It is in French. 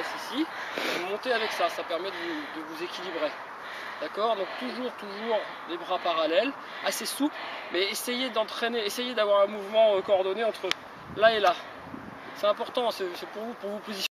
ici, vous montez avec ça, ça permet de vous, de vous équilibrer. D'accord? Donc toujours, toujours les bras parallèles, assez souples, mais essayez d'entraîner, essayez d'avoir un mouvement euh, coordonné entre là et là. C'est important, c'est pour vous, pour vous positionner.